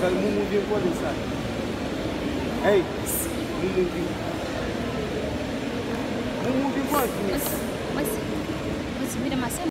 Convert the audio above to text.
Sekali mumu Angalia mumuvi pole sana. Hey, mumuvi. Mumuvi kwanza. Mas, mas, mas vile masema